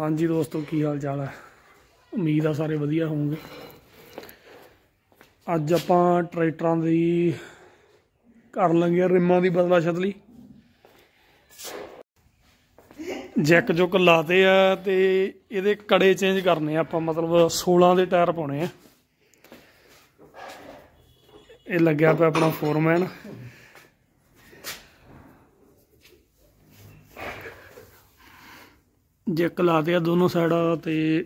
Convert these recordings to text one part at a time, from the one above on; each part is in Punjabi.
ਹਾਂਜੀ ਦੋਸਤੋ, ਕੀ ਹਾਲ ਚਾਲ ਹੈ? ਉਮੀਦ ਆ ਸਾਰੇ ਵਧੀਆ ਹੋਵੋਗੇ। ਅੱਜ ਆਪਾਂ ਟਰੈਕਟਰਾਂ ਦੀ ਕਰ ਲਾਂਗੇ ਰਿਮਾਂ ਦੀ ਬਦਲਾ ਸ਼ਦਲੀ ਜੈਕ ਜੁਕ ਲਾਤੇ ਆ ਤੇ ਇਹਦੇ ਕੜੇ ਚੇਂਜ ਕਰਨੇ ਆ ਆਪਾਂ, ਮਤਲਬ 16 ਦੇ ਟਾਇਰ ਪਾਉਣੇ ਆ। ਇਹ ਲੱਗਿਆ ਪਿਆ ਆਪਣਾ ਫੋਰਮੈਨ ਜੈਕ ਲਾਤੇ ਆ ਦੋਨੋਂ ਸਾਈਡਾਂ ਤੇ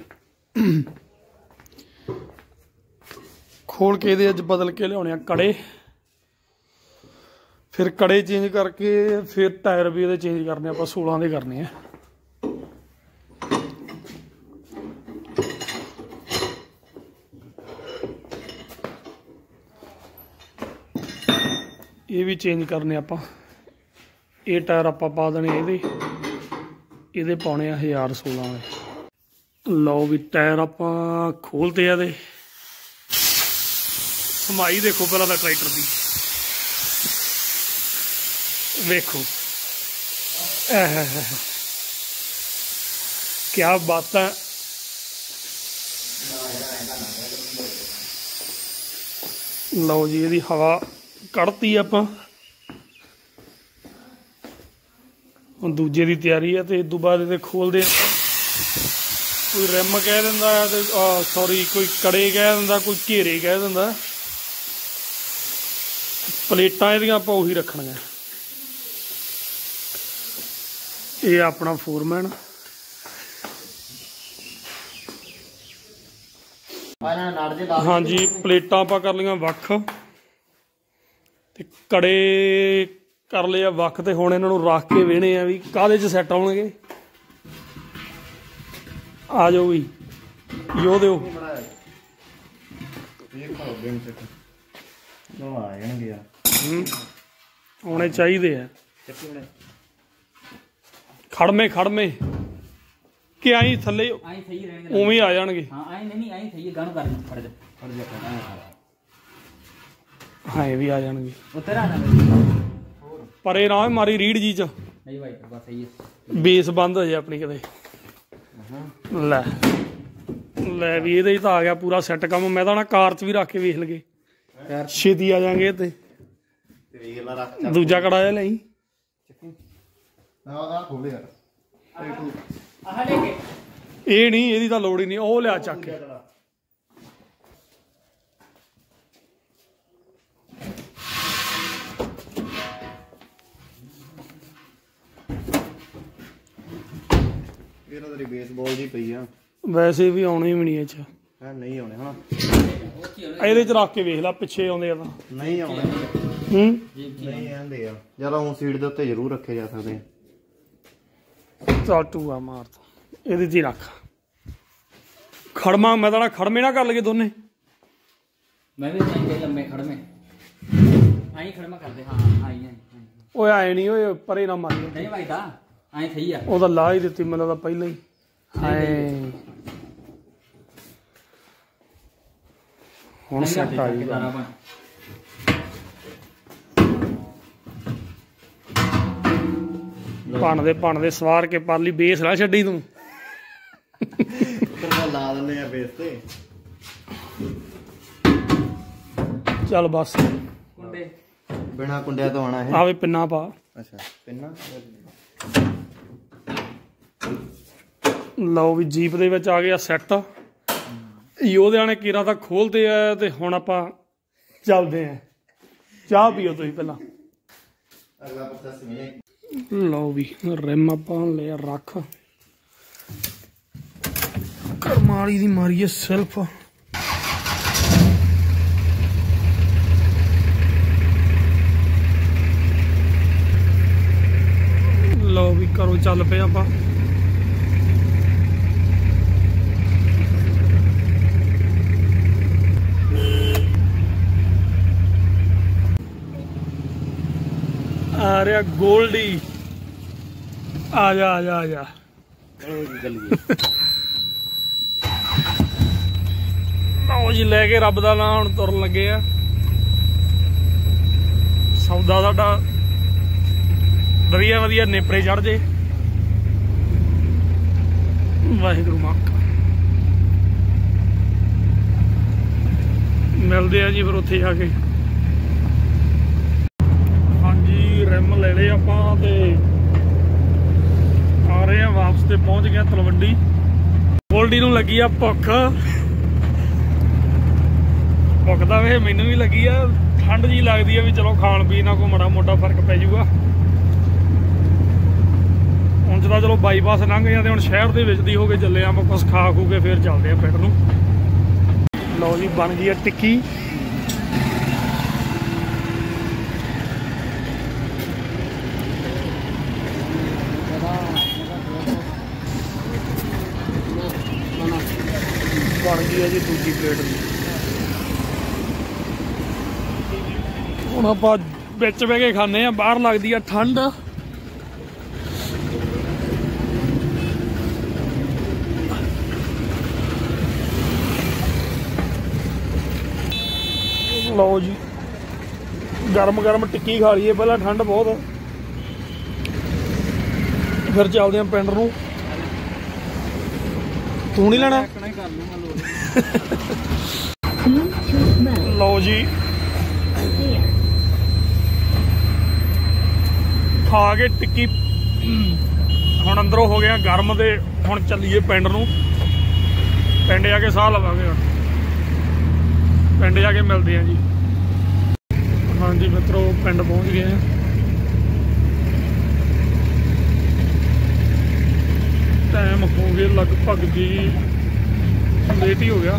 ਖੋਲ ਕੇ ਇਹਦੇ ਅੱਜ ਬਦਲ ਕੇ ਲਿਆਉਣੇ ਆ ਕੜੇ। ਫਿਰ ਕੜੇ ਚੇਂਜ ਕਰਕੇ ਫਿਰ ਟਾਇਰ ਵੀ ਇਹਦੇ ਚੇਂਜ ਕਰਨੇ ਆਪਾਂ 16 ਦੇ ਕਰਨੇ ਆ। ਇਹ ਵੀ ਚੇਂਜ ਕਰਨੇ ਆਪਾਂ। ਇਹ ਟਾਇਰ ਆਪਾਂ ਪਾ ਦੇਣੇ ਇਹਦੇ। ਇਹਦੇ ਪਾਉਣੇ ਆ 1016 ਦੇ? ਲਓ ਵੀ ਟਾਇਰ ਆਪਾਂ ਖੋਲਤੇ ਆ ਇਹਦੇ। ਸਮਾਈ ਦੇਖੋ ਪਹਿਲਾਂ ਤਾਂ ਟਰੈਕਟਰ ਦੀ। ਵੇਖੋ। ਕੀ ਬਾਤ ਹੈ ਲਓ ਜੀ, ਇਹਦੀ ਹਵਾ ਕੱਢਤੀ ਆਪਾਂ। ਹੁਣ ਦੂਜੇ ਦੀ ਤਿਆਰੀ ਹੈ ਤੇ ਇਸ ਤੋਂ ਬਾਅਦ ਇਹਦੇ ਖੋਲਦੇ ਆ। ਕੋਈ ਰਿਮ ਕਹਿ ਦਿੰਦਾ ਤੇ ਸੌਰੀ ਕੋਈ ਕੜੇ ਕਹਿ ਦਿੰਦਾ ਕੋਈ ਘੇਰੇ ਕਹਿ ਦਿੰਦਾ। ਪਲੇਟਾਂ ਇਹਦੀਆਂ ਆਪਾਂ ਉਹੀ ਰੱਖਣੀਆਂ। ਇਹ ਆਪਣਾ ਫੋਰਮੈਨ। ਹਾਂਜੀ ਪਲੇਟਾਂ ਆਪਾਂ ਕਰ ਲਈਆਂ ਵੱਖ। ਤੇ ਕੜੇ ਕਰ ਲਏ ਆ ਵੱਖ ਤੇ ਹੁਣ ਇਹਨਾਂ ਨੂੰ ਰੱਖ ਕੇ ਵੇਣੇ ਆ ਵੀ ਕਾਹਦੇ 'ਚ ਸੈੱਟ ਆਉਣਗੇ। ਆ ਜਾਓ ਵੀ। ਯੋ ਦਿਓ। ਇਹ ਖਾਓ ਦਿਨ ਚ ਨੋ ਆ ਜਾਣਗੇ ਆ ਹੂੰ। ਆਉਣੇ ਚਾਹੀਦੇ ਆ। ਖੜਮੇ ਖੜਮੇ। ਕਿ ਆਈ ਥੱਲੇ ਆਈ ਸਹੀ ਰਹਿਣਗੇ ਉਵੇਂ ਆ ਜਾਣਗੇ। ਹਾਂ ਆਈ ਨਹੀਂ ਨਹੀਂ ਆਈ ਸਹੀ ਗਾਣ ਕਰ ਫੜ ਜਾ ਫੜ ਜਾ। ਫੜ ਜਾ ਹਾਂ ਇਹ ਵੀ ਆ ਜਾਣਗੇ। ਉੱਤਰ ਆ ਨਾ। ਪਰ ਨਾ ਹੋਏ ਮਾਰੀ ਰੀੜ ਜੀ ਚ। ਨਹੀਂ ਭਾਈ ਬਸ ਸਹੀ ਹੈ। ਬੇਸ ਬੰਦ ਹੋ ਜਾਏ ਆਪਣੀ ਕਿਤੇ ਲੈ ਲੈ ਵੀ ਇਹਦੇ ਹੀ ਤਾਂ ਆ ਗਿਆ ਪੂਰਾ ਸੈੱਟ ਕੰਮ। ਮੈਂ ਤਾਂ ਨਾ ਕਾਰ 'ਚ ਵੀ ਰੱਖ ਕੇ ਵੇਖ ਲਗੇ। ਛੇਤੀ ਆ ਜਾਾਂਗੇ ਤੇ ਦੂਜਾ ਕੜਾ ਜਿਹਾ ਲਈ। ਆ ਆ ਖੋਲੇ ਯਾਰ। ਆਹ ਲੈ ਕੇ। ਇਹ ਨਹੀਂ ਇਹਦੀ ਤਾਂ ਲੋੜ ਹੀ ਨਹੀਂ। ਉਹ ਲਿਆ ਚੱਕ। ਕੇ ਇਹ ਤਾਂ ਤੇਰੀ ਬੇਸਬਾਲ ਜੀ ਪਈ ਆ। ਵੈਸੇ ਵੀ ਆਉਣੀ ਵੀ ਨਹੀਂ ਇਹ 'ਚ। ਹਾਂ ਨਹੀਂ ਆਉਣੇ ਹਾਂ ਇਹਦੇ 'ਚ ਰੱਖ ਕੇ ਵੇਖ ਲੈ ਪਿੱਛੇ ਆਉਂਦੇ ਆ ਤਾਂ। ਨਹੀਂ ਆਉਣੇ। ਹੂੰ? ਨਹੀਂ ਆਂਦੇ ਆ। ਜਦੋਂ ਹੁਣ ਸੀਟ ਦੇ ਉੱਤੇ ਜ਼ਰੂਰ ਰੱਖੇ ਜਾ ਸਕਦੇ ਆ। ਚੱਲ ਟੂਆ ਮਾਰ ਤੂੰ। ਇਹਦੇ 'ਚ ਹੀ ਰੱਖ। ਖੜਮਾ ਮੈਂ ਤਾਂ ਖੜਮੇ ਨਾ ਕਰ ਲਗੇ ਦੋਨੇ। ਮੈਂ ਵੀ ਚਾਹੀਦੇ ਲੰਮੇ ਖੜਮੇ। ਆਈ ਖੜਮਾ ਕਰਦੇ ਹਾਂ ਆਈ ਆਈ ਓਏ ਆਏ ਨਹੀਂ ਓਏ ਪਰੇ ਨਾ ਮਾਰੀ। ਨਹੀਂ ਭਾਈ ਆਈ ਸਹੀ ਆ। ਉਹ ਤਾਂ ਲਾ ਹੀ ਦਿੱਤੀ ਮੈਨੂੰ ਤਾਂ ਪਹਿਲਾਂ ਹੀ। ਹਾਏ। ਹੁਣ ਸੈੱਟ ਆ ਗਈ ਭਣ ਦੇ ਭਣ ਦੇ ਸਵਾਰ ਕੇ ਪਾਲੀ ਬੇਸ ਨਾ ਛੱਡੀ ਤੂੰ। ਉੱਪਰ ਲਾ ਦਿੰਦੇ ਆ ਬੇਸ ਤੇ। ਚੱਲ ਬਸ। ਕੁੰਡੇ। ਬਿਨਾ ਕੁੰਡਿਆਂ ਤੋਂ ਆਣਾ ਇਹ। ਆਵੇ ਪਿੰਨਾ ਪਾ। ਅੱਛਾ ਪਿੰਨਾ? ਲਓ ਵੀ ਜੀਪ ਦੇ ਵਿੱਚ ਆ ਗਿਆ ਸੈੱਟ। ਯੋਧਿਆਂ ਨੇ ਕੀਰਾ ਤਾਂ ਖੋਲਦੇ ਆ ਤੇ ਹੁਣ ਆਪਾਂ ਚੱਲਦੇ ਆ। ਚਾਹ ਪੀਓ ਤੁਸੀਂ ਪਹਿਲਾਂ। ਅਗਲਾ ਲਓ ਵੀ ਰਿਮ ਆਪਾਂ ਲਿਆ ਰੱਖ। ਕਰਮਾਲੀ ਦੀ ਮਾਰੀਏ ਸੈਲਫ। ਲਓ ਵੀ ਕਰੋ ਚੱਲ ਪਏ ਆਪਾਂ। ਆ ਰਿਹਾ ਗੋਲਡੀ। ਆ ਜਾ ਆ ਜਾ ਆ ਜਾ। ਲਓ ਜੀ ਲੈ ਕੇ ਰੱਬ ਦਾ ਨਾਮ ਹੁਣ ਤੁਰਨ ਲੱਗੇ ਆ। ਸੌਦਾ ਸਾਡਾ ਵਧੀਆ ਵਧੀਆ ਨੇਪਰੇ ਚੜ ਜੇ। ਵਾਹਿਗੁਰੂ ਮਾਲਕ ਮਿਲਦੇ ਆ ਜੀ ਫਿਰ ਉੱਥੇ ਜਾ ਕੇ ਹਾਂਜੀ ਰਿਮ ਲੈ ਲਏ ਆਪਾਂ ਤੇ ਆ ਰਹੇ ਆ ਵਾਪਸ ਤੇ ਪਹੁੰਚ ਗਏ ਤਲਵੰਡੀ। ਗੋਲਡੀ ਨੂੰ ਲੱਗੀ ਆ ਭੁੱਖ। ਭੁੱਖ ਤਾਂ ਵੇ ਮੈਨੂੰ ਵੀ ਲੱਗੀ ਆ, ਠੰਡ ਜੀ ਲੱਗਦੀ ਆ ਵੀ ਚਲੋ ਖਾਣ ਪੀਣ ਨਾਲ ਕੋ ਮੜਾ ਮੋਟਾ ਫ਼ਰਕ ਪੈ ਜਾਊਗਾ। ਹੁਣ ਜਦੋਂ ਚਲੋ ਬਾਈਪਾਸ ਲੰਘ ਜਾਂਦੇ ਹੁਣ ਸ਼ਹਿਰ ਦੇ ਵਿੱਚ ਦੀ ਹੋ ਕੇ ਚੱਲੇ ਆ, ਆਪਾਂ ਕੁਛ ਖਾ ਖੂ ਕੇ ਫੇਰ ਚੱਲਦੇ ਆ ਪਿੰਡ ਨੂੰ। ਲਓ ਜੀ, ਬਣ ਗਈ ਆ ਟਿੱਕੀ। ਗਈ ਆ ਜੀ ਦੂਜੀ ਪਲੇਟ ਦੀ। ਹੁਣ ਆਪਾਂ ਵਿੱਚ ਬਹਿ ਕੇ ਖਾਣੇ ਆ ਬਾਹਰ ਲੱਗਦੀ ਆ ਠੰਡ। ਲਓ ਜੀ ਗਰਮ ਗਰਮ ਟਿੱਕੀ ਖਾ ਲਈਏ ਪਹਿਲਾਂ ਠੰਡ ਬਹੁਤ। ਫਿਰ ਚੱਲਦੇ ਆ ਪਿੰਡ ਨੂੰ। ਤੂੰ ਨਹੀਂ ਲੈਣਾ? ਲਓ ਜੀ। ਖਾ ਕੇ ਟਿੱਕੀ, ਹੁਣ ਅੰਦਰੋਂ ਹੋ ਗਿਆ ਗਰਮ ਦੇ ਹੁਣ ਚੱਲੀਏ ਪਿੰਡ ਨੂੰ। ਪਿੰਡ ਜਾ ਕੇ ਸਾਹ ਲਵਾਂਗੇ ਹੁਣ। ਪਿੰਡ ਜਾ ਕੇ ਮਿਲਦੇ ਆ ਜੀ। ਹਾਂਜੀ ਮਿੱਤਰੋ, ਪਿੰਡ ਪਹੁੰਚ ਗਏ ਆ ਟਾਈਮ ਹੋ ਗਿਆ ਲਗਭਗ ਜੀ ਲੇਟ ਹੀ ਹੋ ਗਿਆ।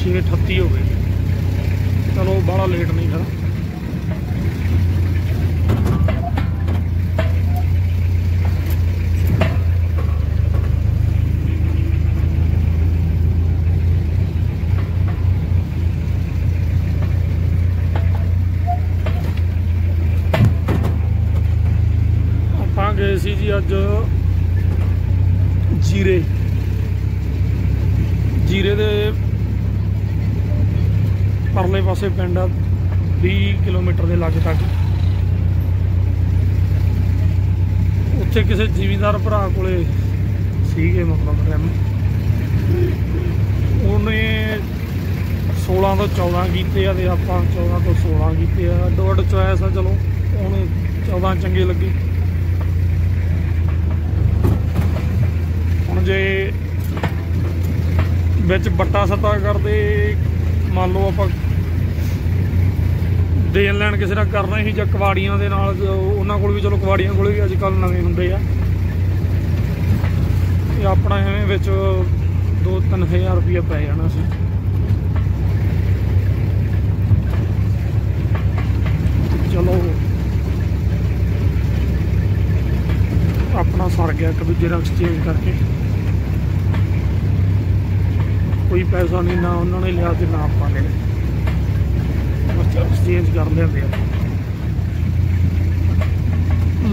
6:38 ਹੋ ਗਏ। ਚਲੋ ਬਾਹਲਾ ਲੇਟ ਨਹੀਂ ਫਿਰ ਆਪਾਂ ਗਏ ਸੀ ਜੀ ਅੱਜ ਜੀਰੇ। ਜੀਰੇ ਦੇ ਪਰਲੇ ਪਾਸੇ ਪਿੰਡ ਆ 20 ਕਿਲੋਮੀਟਰ ਦੇ ਲੱਗ ਤੱਕ। ਉੱਥੇ ਕਿਸੇ ਜ਼ਿਮੀਂਦਾਰ ਭਰਾ ਕੋਲੇ ਸੀਗੇ ਮਤਲਬ ਰੈਮ ਉਹਨੇ 16 ਤੋਂ 14 ਕੀਤੇ ਆ ਤੇ ਆਪਾਂ 14 ਤੋਂ 16 ਕੀਤੇ ਆ। ਅੱਡੋ ਅੱਡ ਚੋਇਸ ਆ, ਚਲੋ ਉਹਨੂੰ 14 ਚੰਗੇ ਲੱਗੇ। ਹੁਣ ਜੇ ਵਿੱਚ ਬੱਟਾ ਸੱਤਾ ਕਰਦੇ, ਮੰਨ ਲਓ ਆਪਾਂ ਦੇਣ ਲੈਣ ਕਿਸੇ ਨਾਲ ਕਰਨਾ ਹੀ ਜਾਂ ਕਵਾੜੀਆਂ ਦੇ ਨਾਲ ਉਹਨਾਂ ਕੋਲ ਵੀ ਚਲੋ ਕਵਾੜੀਆਂ ਕੋਲ ਵੀ ਅੱਜ ਕੱਲ ਨਵੇਂ ਹੁੰਦੇ ਆ। ਤੇ ਆਪਣਾ ਐਵੇਂ ਵਿੱਚ 2-3000 ਰੁਪਏ ਪੈ ਜਾਣਾ ਸੀ। ਚਲੋ ਆਪਣਾ ਸਰ ਗਿਆ ਇੱਕ ਦੂਜੇ ਨਾਲ ਐਕਸਚੇਂਜ ਕਰਕੇ। ਕੋਈ ਪੈਸਾ ਨਹੀਂ, ਨਾ ਉਹਨਾਂ ਨੇ ਲਿਆ ਤੇ ਨਾ ਆਪਾਂ ਨੇ। ਬਸ ਐਕਸਚੇਂਜ ਕਰ ਲੈਂਦੇ ਆ।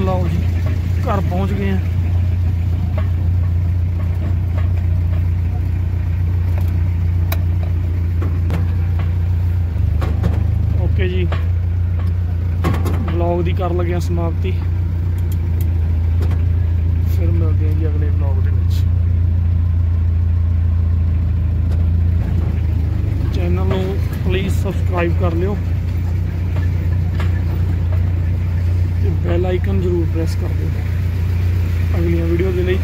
ਲਓ ਜੀ, ਘਰ ਪਹੁੰਚ ਗਏ ਆ। ਓਕੇ ਜੀ। ਵਲੌਗ ਦੀ ਕਰ ਲੱਗਿਆ ਸਮਾਪਤੀ ਫਿਰ ਮਿਲਦੇ ਹਾਂ ਜੀ ਅਗਲੇ ਵਲੌਗ ਦੇ ਵਿੱਚ ਚੈਨਲ ਨੂੰ ਪਲੀਜ਼ ਸਬਸਕ੍ਰਾਈਬ ਕਰ ਲਿਓ। ਤੇ ਬੈਲ ਆਈਕਨ ਜ਼ਰੂਰ ਪ੍ਰੈਸ ਕਰ ਦਿਓ। ਅਗਲੀਆਂ ਵੀਡੀਓ ਦੇ ਲਈ